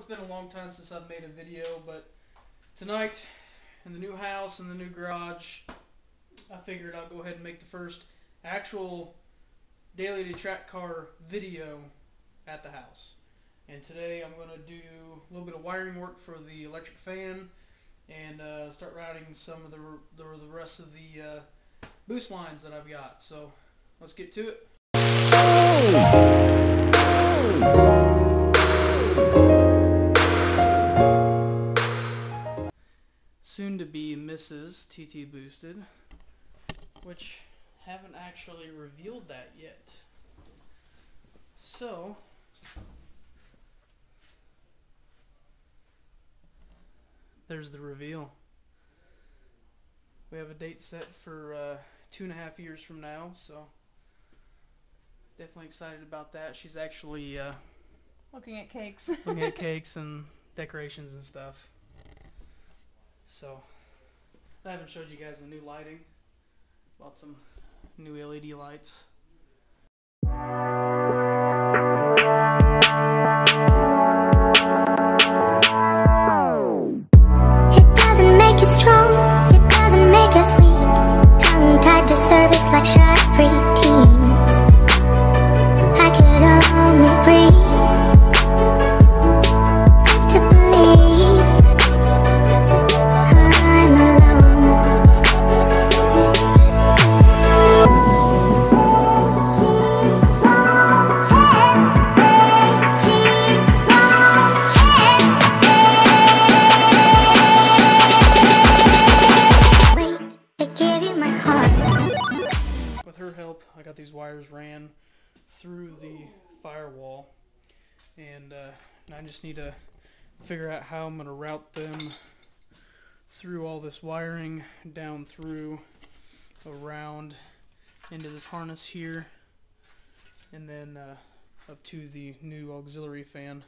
it's been a long time since I've made a video, but tonight in the new house in the new garage, I figured I'll go ahead and make the first actual daily to track car video at the house. And today I'm going to do a little bit of wiring work for the electric fan and uh, start routing some of the, the, the rest of the uh, boost lines that I've got. So let's get to it. Be Mrs. TT Boosted, which haven't actually revealed that yet. So, there's the reveal. We have a date set for uh, two and a half years from now, so definitely excited about that. She's actually uh, Looking at cakes. looking at cakes and decorations and stuff. So, I haven't showed you guys the new lighting. Bought some new LED lights. It doesn't make us strong, it doesn't make us weak. Tongue tied to service like shy preteens. I could only breathe. I got these wires ran through the firewall, and, uh, I just need to figure out how I'm going to route them through all this wiring down through around into this harness here and then uh, up to the new auxiliary fan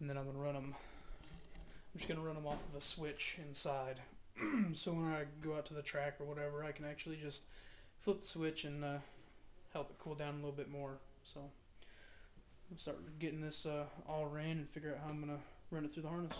and then I'm gonna run them I'm just gonna run them off of a switch inside. So when I go out to the track or whatever I can actually just flip the switch and uh, help it cool down a little bit more. So I'll start getting this uh, all ran and figure out how I'm gonna run it through the harness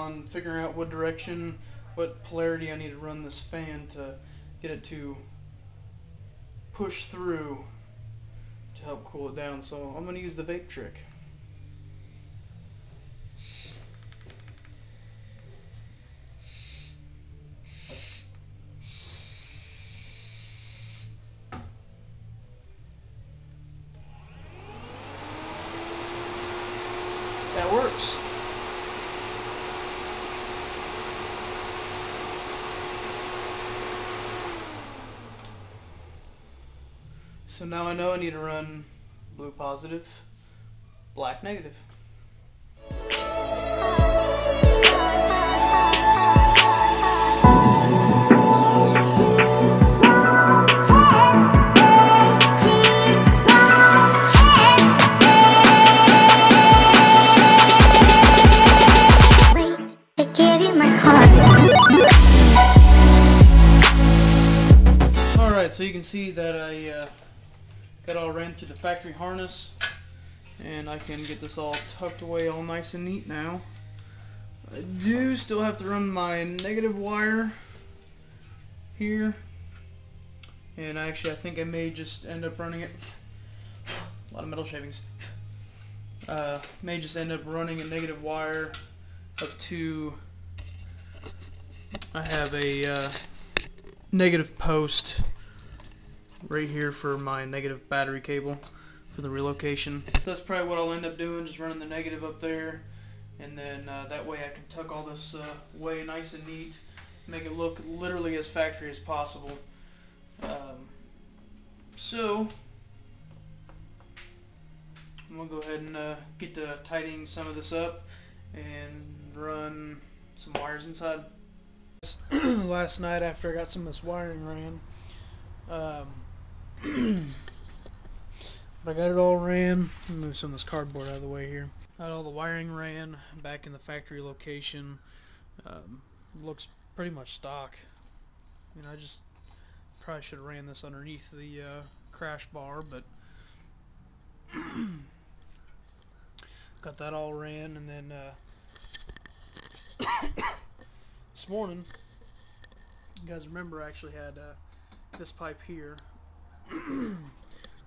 on figuring out what direction, what polarity I need to run this fan to get it to push through to help cool it down. So I'm gonna use the vape trick. That works. So now I know I need to run blue positive, black negative. Wait to give you my heart. Alright, so you can see that I uh, got all ran to the factory harness and I can get this all tucked away all nice and neat now. I do still have to run my negative wire here and actually I think I may just end up running it a lot of metal shavings uh, may just end up running a negative wire up to I have a uh, negative post right here for my negative battery cable for the relocation. That's probably what I'll end up doing, just running the negative up there, and then uh, that way I can tuck all this uh, away nice and neat, make it look literally as factory as possible. Um, so I'm gonna go ahead and uh, get to tidying some of this up and run some wires inside. Last night after I got some of this wiring ran, um, but I got it all ran. Move some of this cardboard out of the way here. Got all the wiring ran back in the factory location. Um, looks pretty much stock. I just probably should have ran this underneath the uh, crash bar, but got that all ran, and then uh, this morning, you guys remember I actually had uh, this pipe here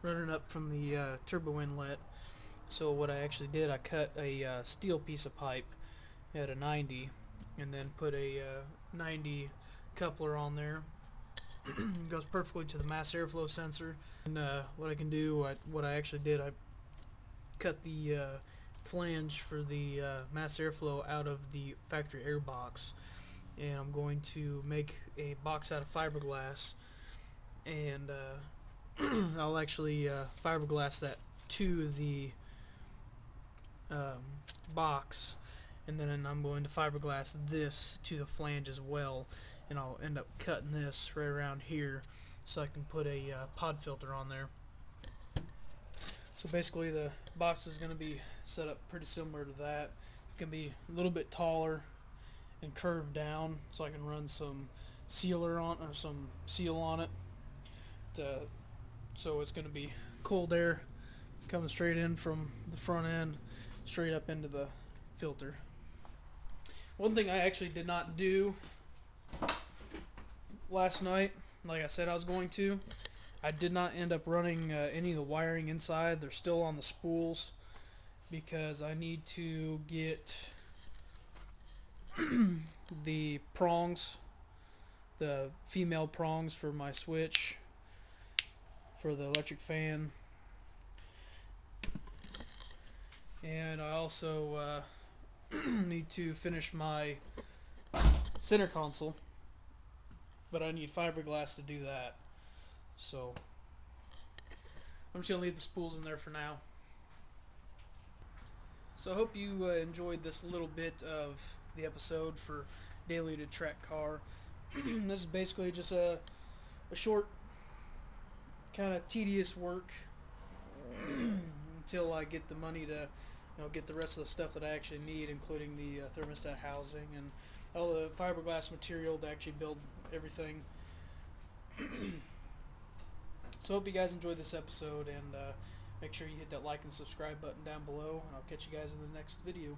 running up from the uh, turbo inlet. So what I actually did, I cut a uh, steel piece of pipe at a 90, and then put a uh, 90 coupler on there. goes perfectly to the mass airflow sensor. And uh, what I can do, I, what I actually did, I cut the uh, flange for the uh, mass airflow out of the factory air box, and I'm going to make a box out of fiberglass, and I'll actually uh, fiberglass that to the um, box, and then I'm going to fiberglass this to the flange as well, and I'll end up cutting this right around here so I can put a uh, pod filter on there. So basically the box is going to be set up pretty similar to that. It's going to be a little bit taller and curved down so I can run some sealer on or some seal on it. To, so it's going to be cold air coming straight in from the front end straight up into the filter. One thing I actually did not do last night, like I said I was going to, I did not end up running uh, any of the wiring inside. They're still on the spools because I need to get the prongs, the female prongs for my switch for the electric fan. And I also uh, need to finish my center console, but I need fiberglass to do that. So I'm just gonna leave the spools in there for now. So I hope you uh, enjoyed this little bit of the episode for Daily to Track Car. this is basically just a a short, kind of tedious work until I get the money to, you know, get the rest of the stuff that I actually need, including the uh, thermostat housing and all the fiberglass material to actually build everything. So hope you guys enjoyed this episode and uh, make sure you hit that like and subscribe button down below and I'll catch you guys in the next video.